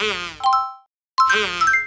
hmm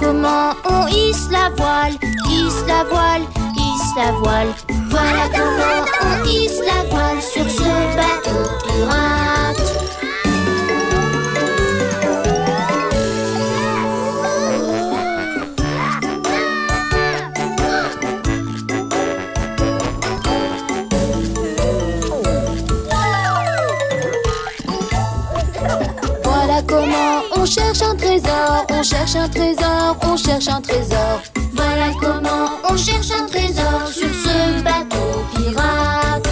comment on hisse la voile, hisse la voile, hisse la voile. Voilà comment on hisse la voile sur ce bateau pirate. on cherche un trésor. On cherche un trésor, on cherche un trésor. Voilà comment on cherche un trésor sur ce bateau pirate.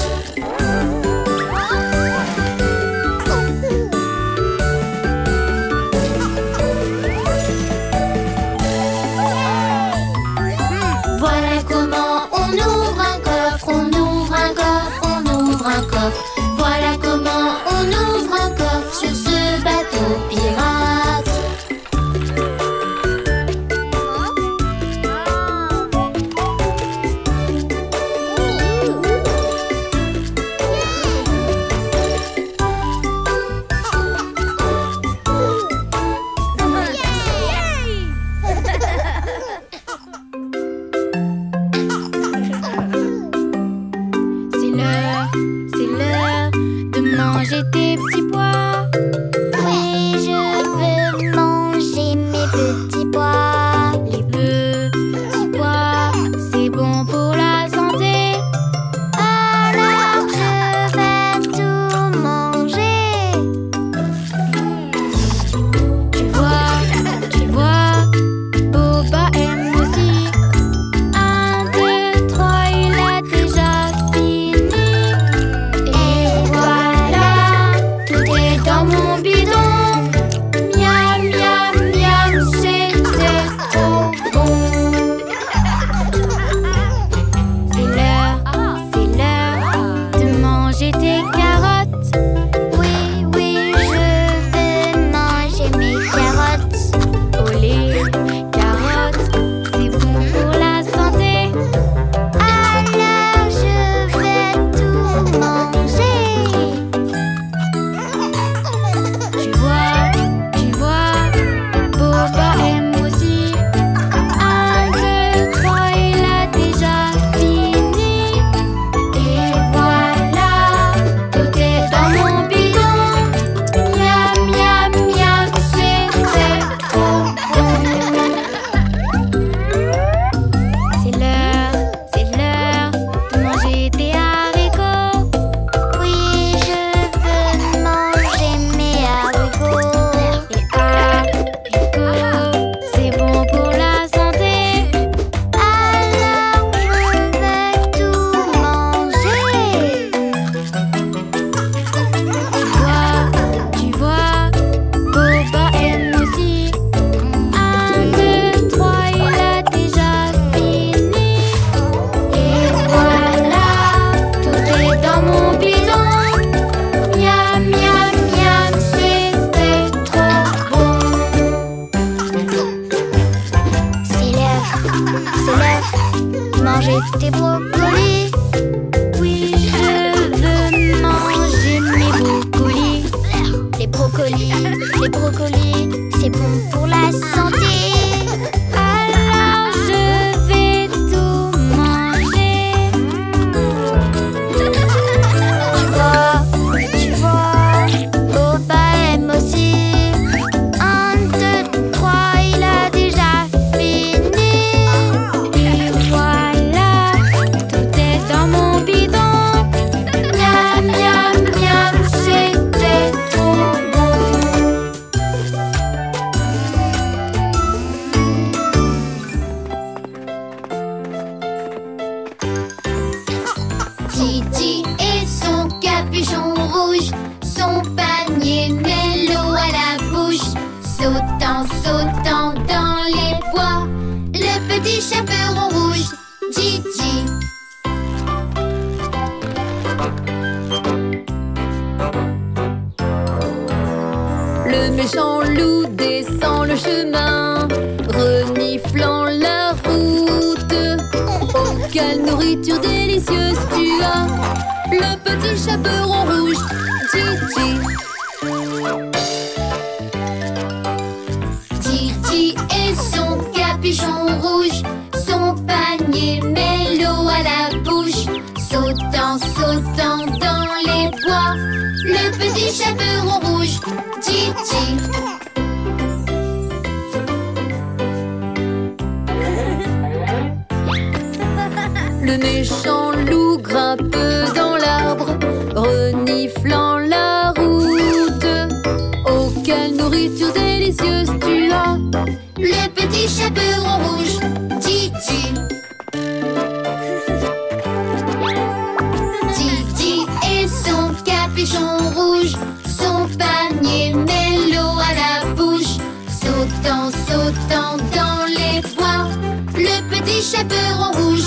Mniejsze było łóż,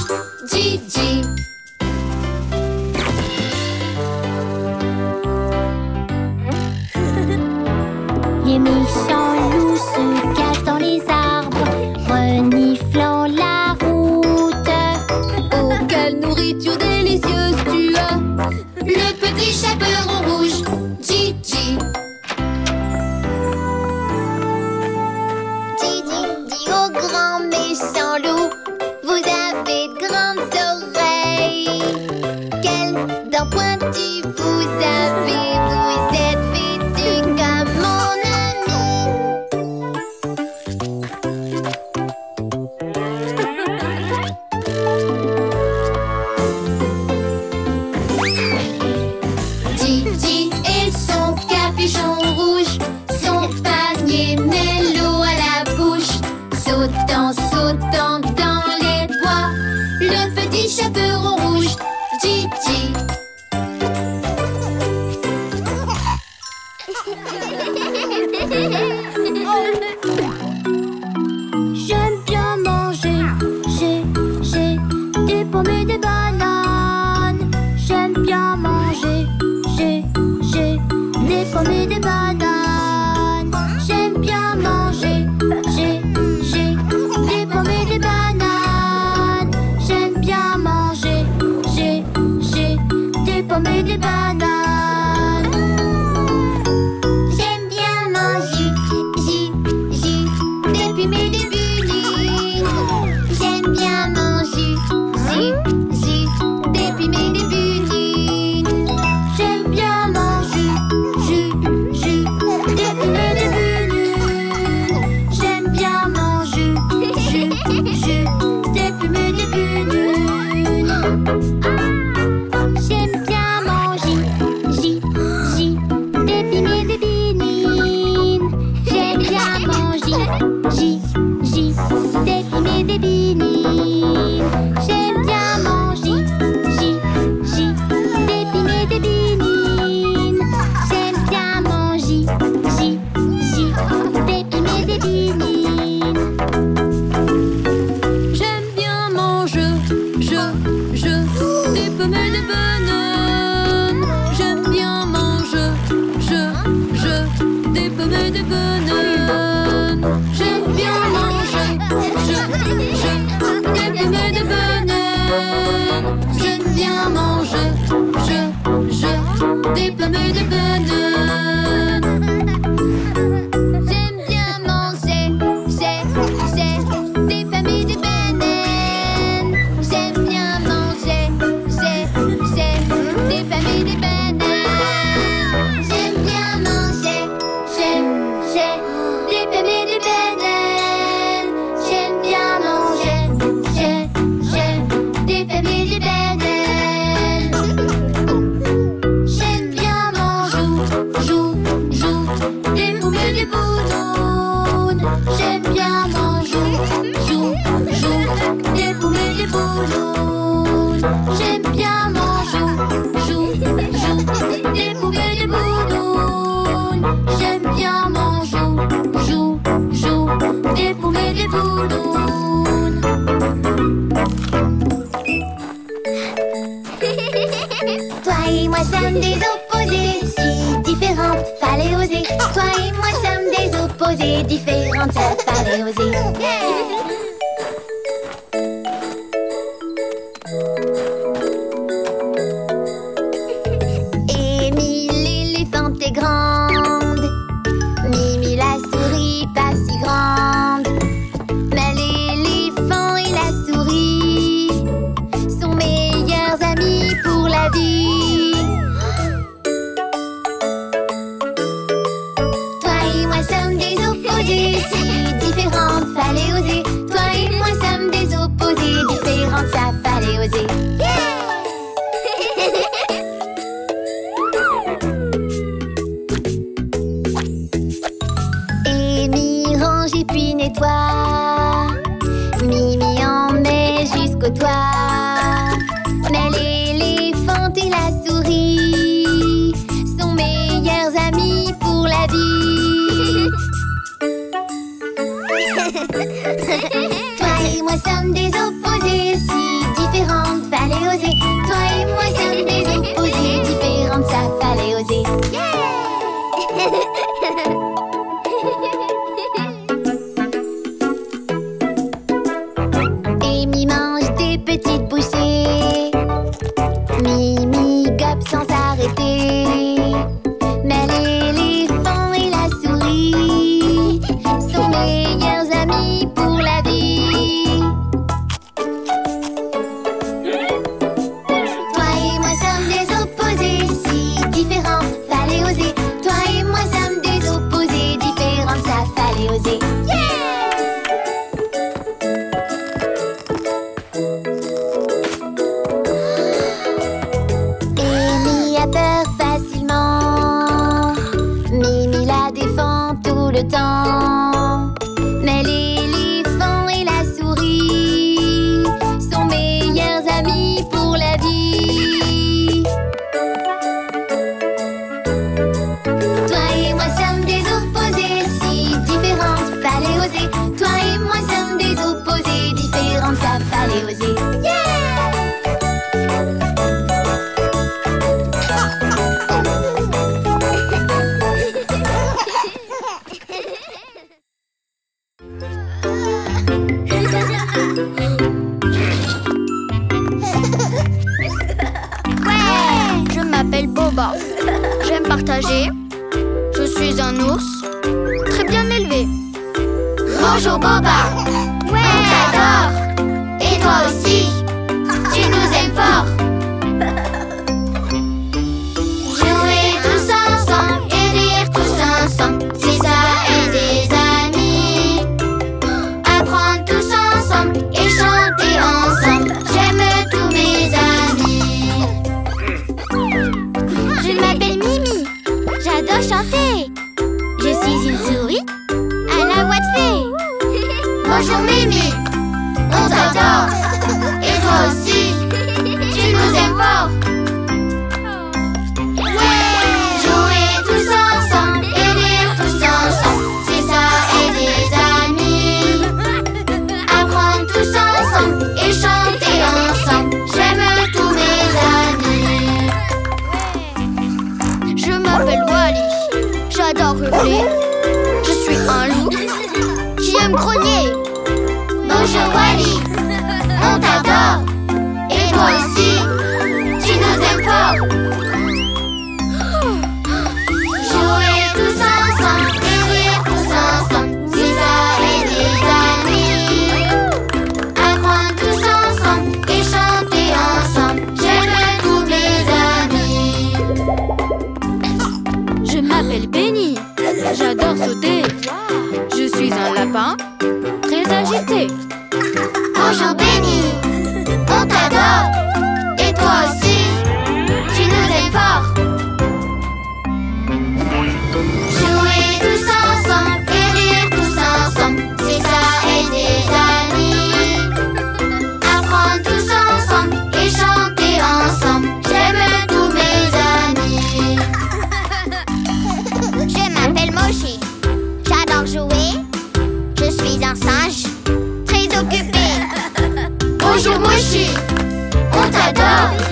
dzi, dzi. moi sommes des opposés si différentes, fallait oser. Toi et moi sommes des opposés différentes, fallait oser. J'adore hurler. Je suis un loup. J'aime grogner. Bonjour Wally. On t'adore. Et toi aussi. Je suis un lapin très agité. 爸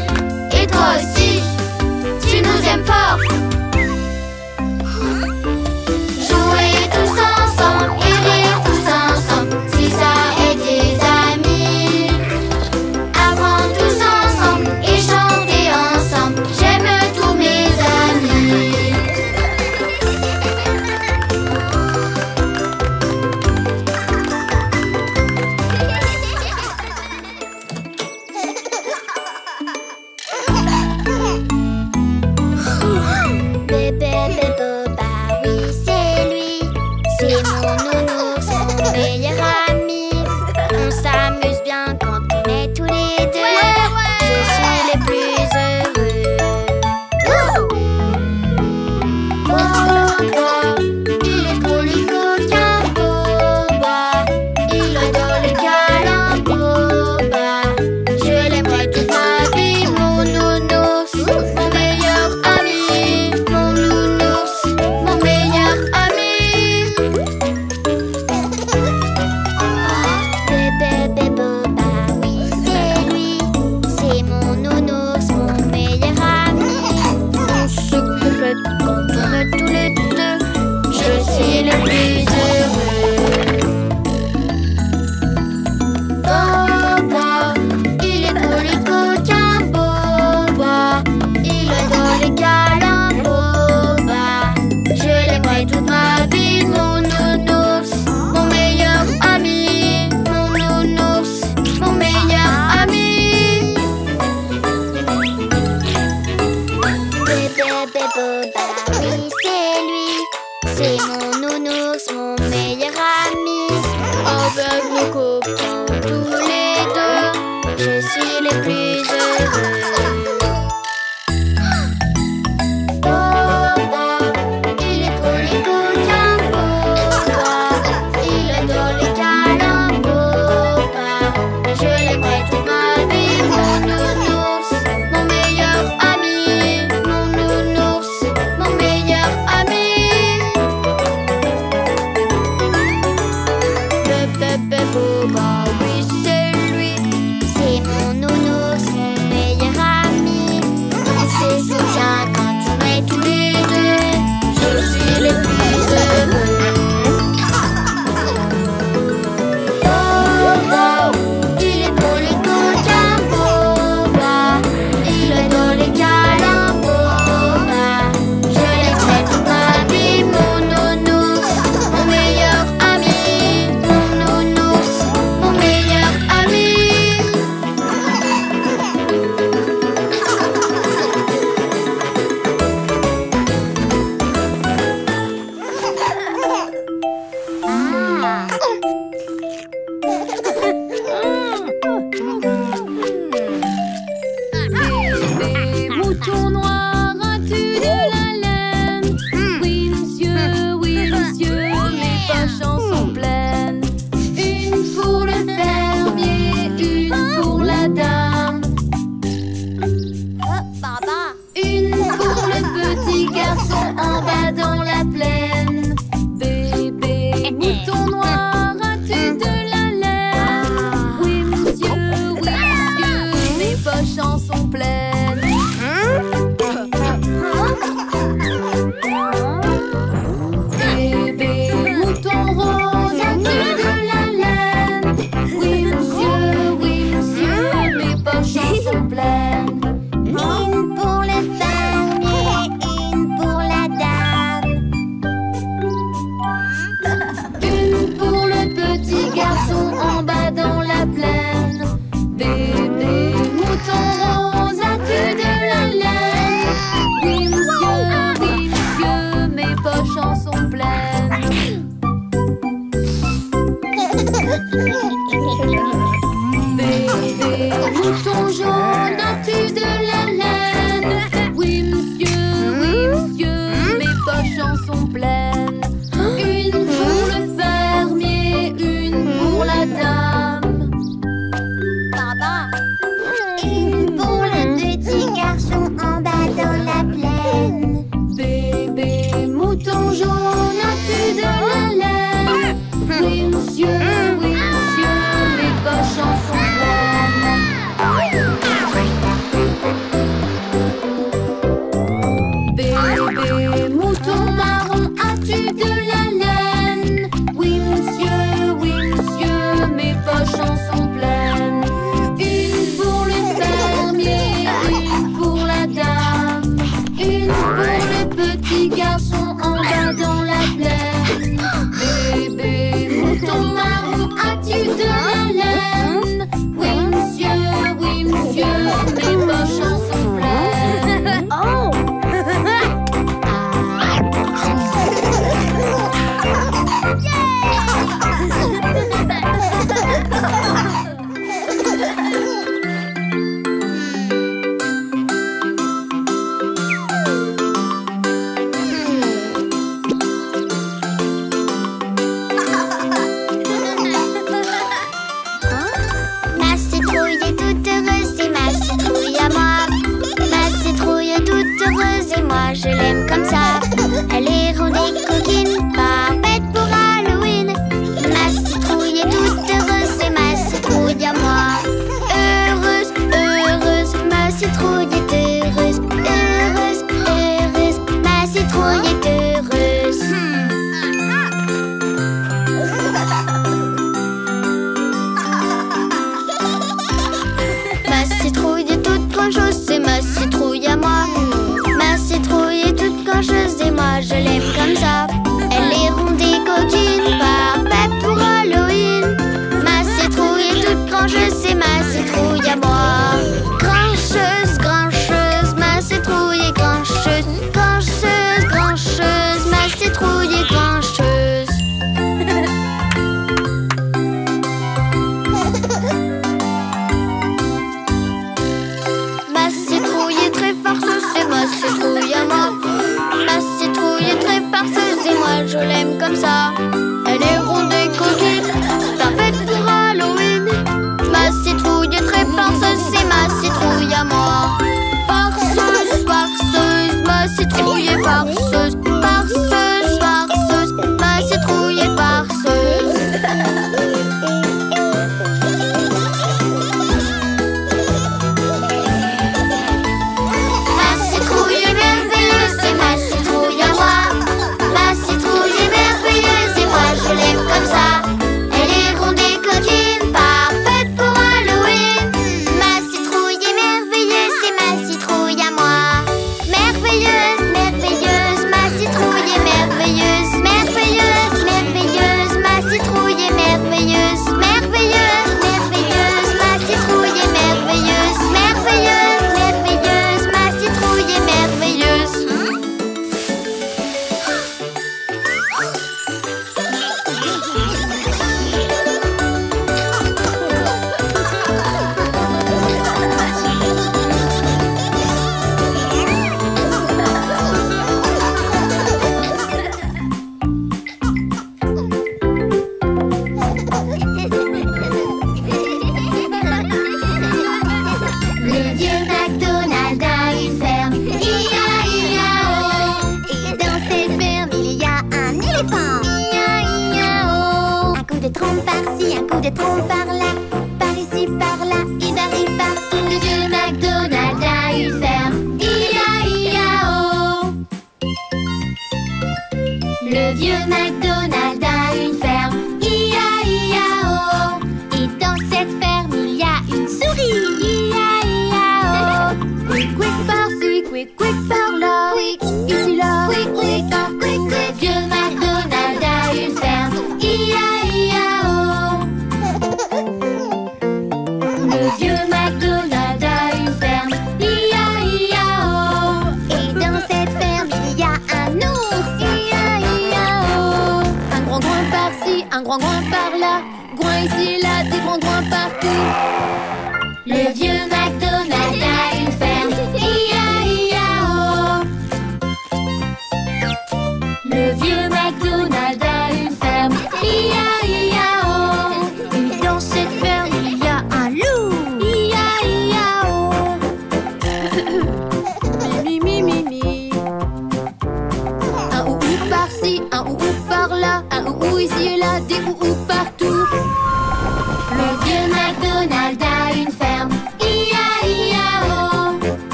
des troncs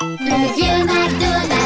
Mon vieux McDonald's.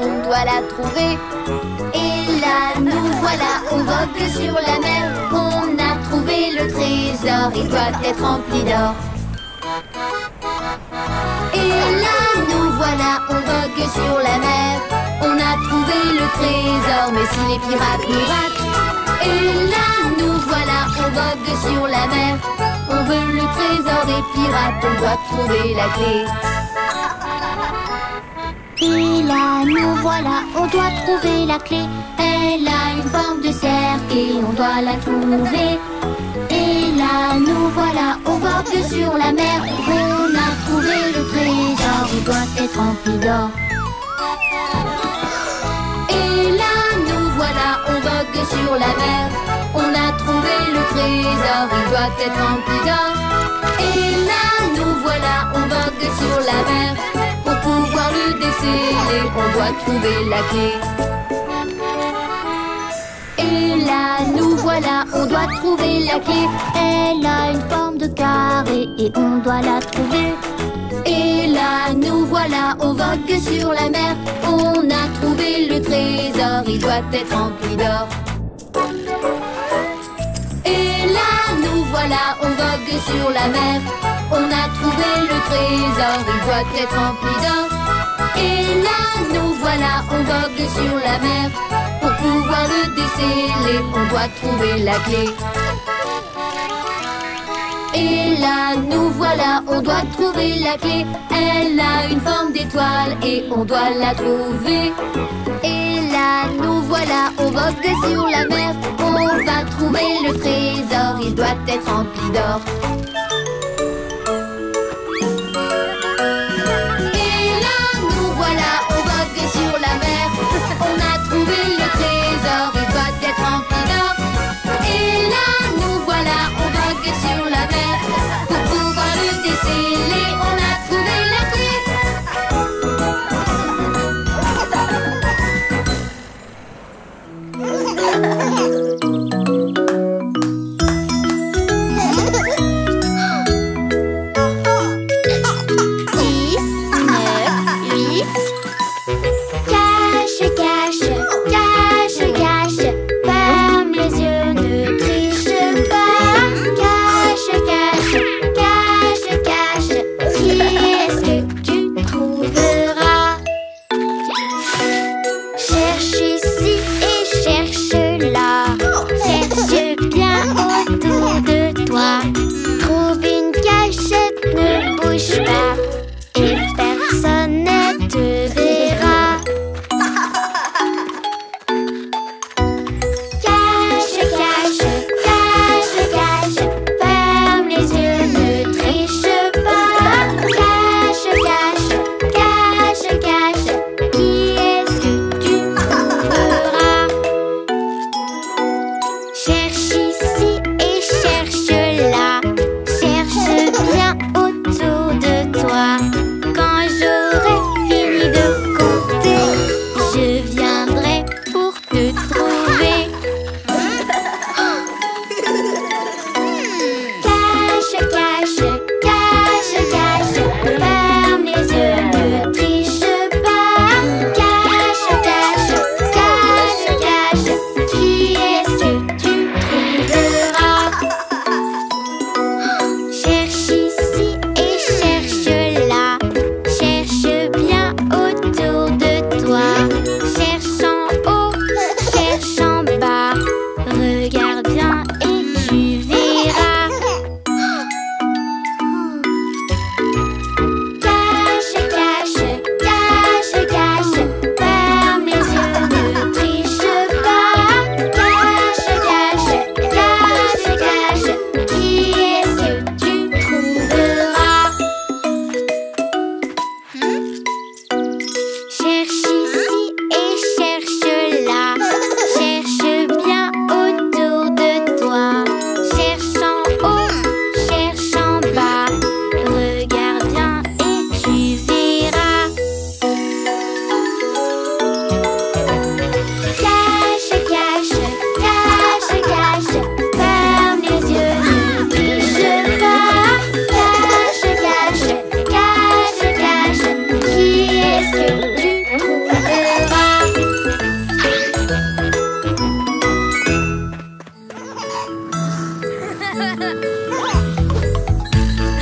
On doit la trouver. Et là, nous voilà, on vogue sur la mer. On a trouvé le trésor, il doit être rempli d'or. Et là, nous voilà, on vogue sur la mer. On a trouvé le trésor, mais si les pirates nous ratent. Et là, nous voilà, on vogue sur la mer. On veut le trésor des pirates, on doit trouver la clé. Et là, nous voilà, on doit trouver la clé. Elle a une forme de cercle et on doit la trouver. Et là, nous voilà, on vogue sur la mer. On a trouvé le trésor, il doit être rempli d'or. Et là, nous voilà, on vogue sur la mer. On a trouvé le trésor, il doit être rempli d'or. Et là, nous voilà, on vogue sur la mer. Pouvoir le déceler, on doit trouver la clé. Et là, nous voilà, on doit trouver la clé. Elle a une forme de carré et on doit la trouver. Et là, nous voilà, on vogue sur la mer. On a trouvé le trésor, il doit être rempli d'or. Nous voilà, on vogue sur la mer. On a trouvé le trésor, il doit être rempli d'or. Et là, nous voilà, on vogue sur la mer. Pour pouvoir le déceler, on doit trouver la clé. Et là, nous voilà, on doit trouver la clé. Elle a une forme d'étoile et on doit la trouver. Nous voilà, on vogue sur la mer. On va trouver le trésor, il doit être rempli d'or.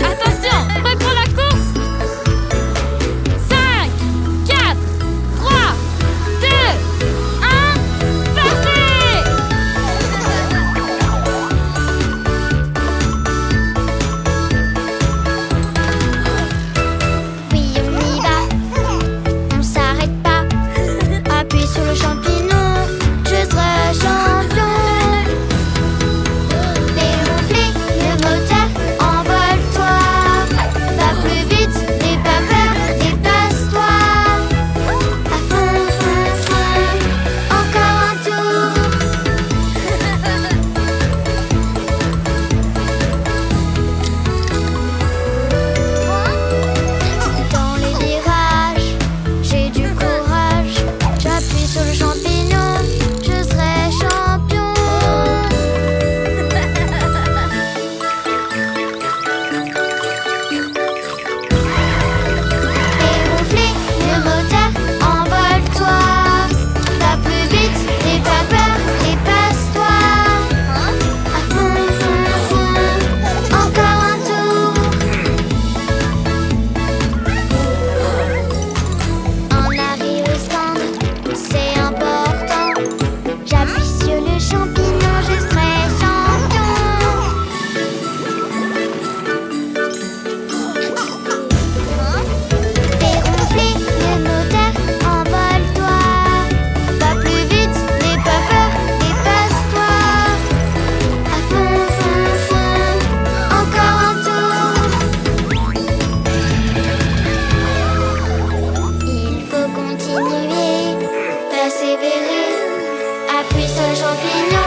I thought 随手冰。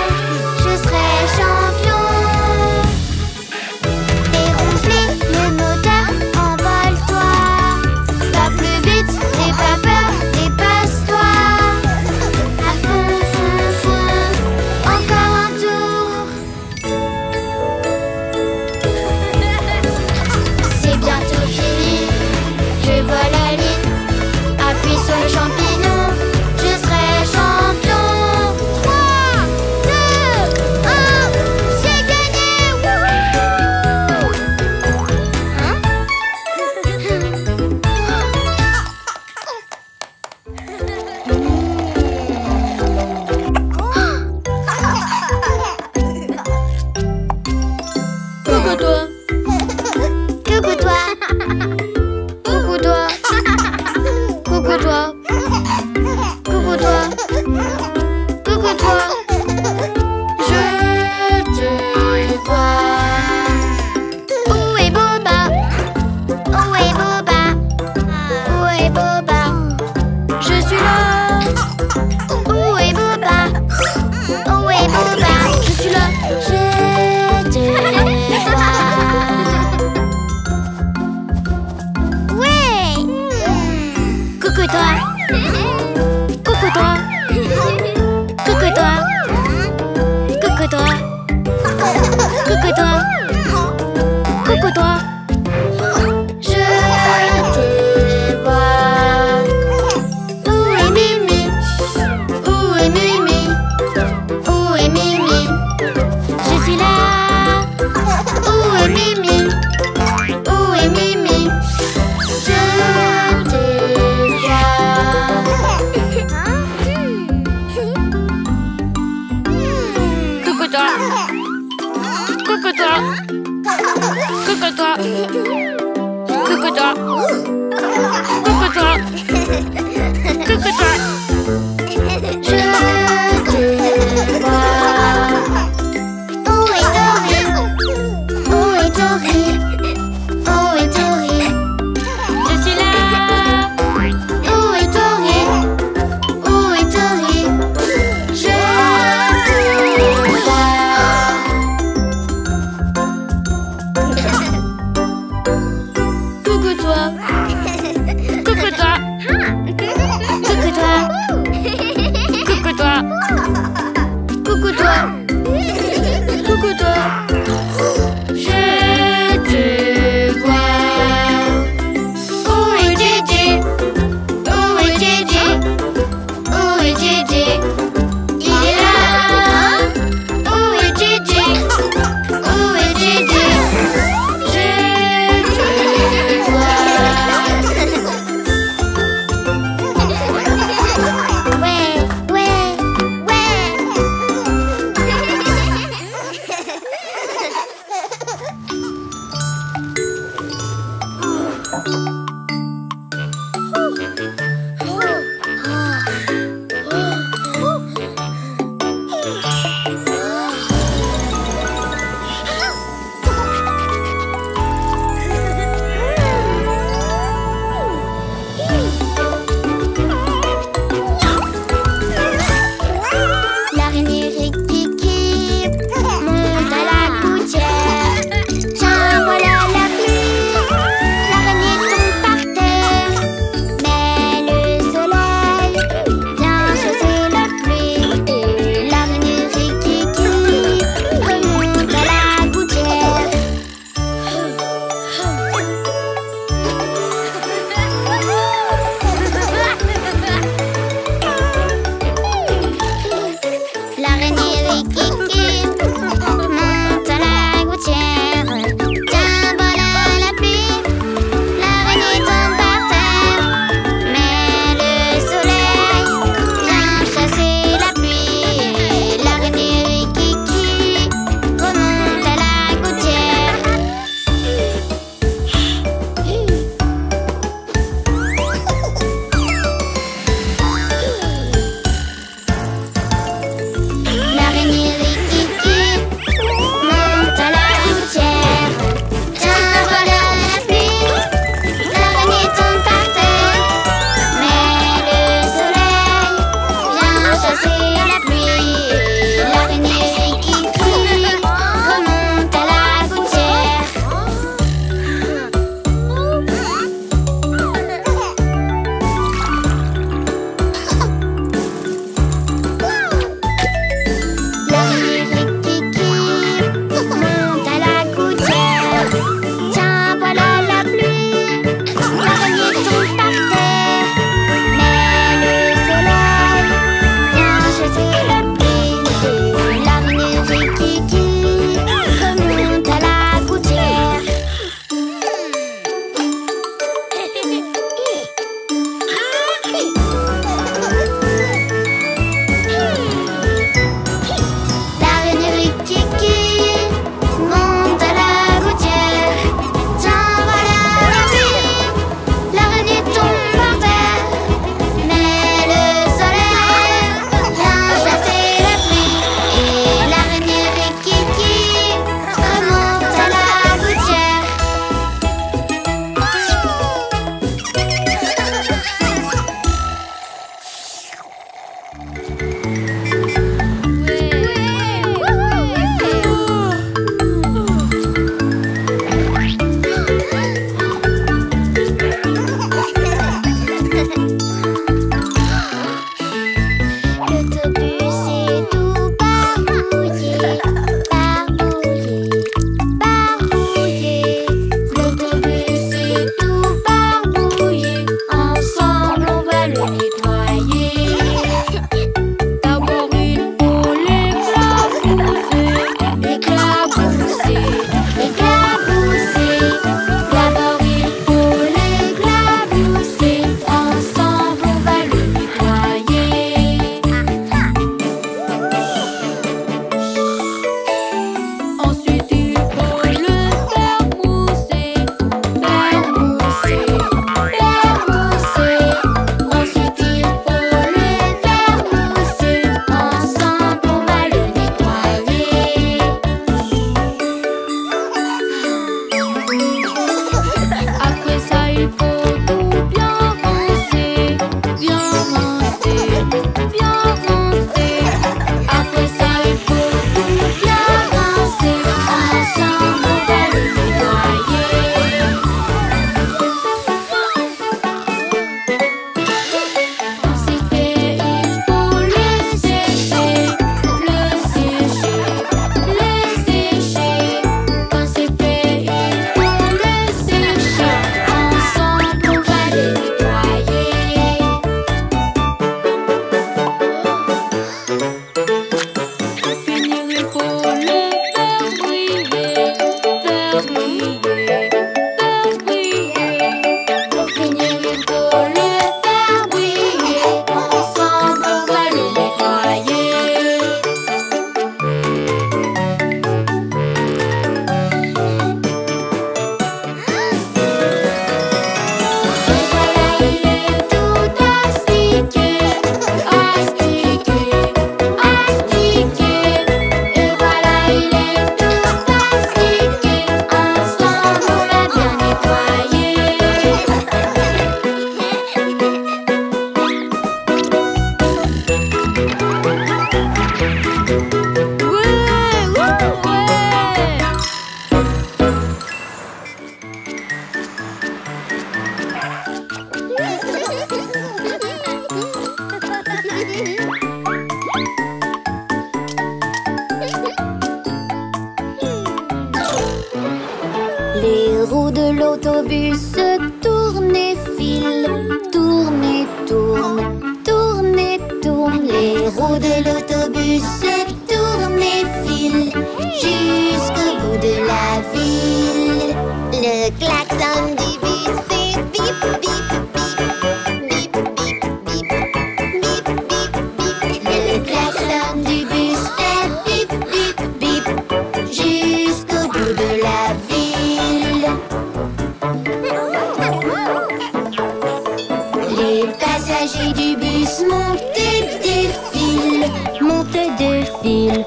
passager du bus, montez des fils, montez des fils,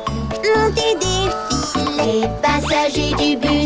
montez des fils. Les passagers du bus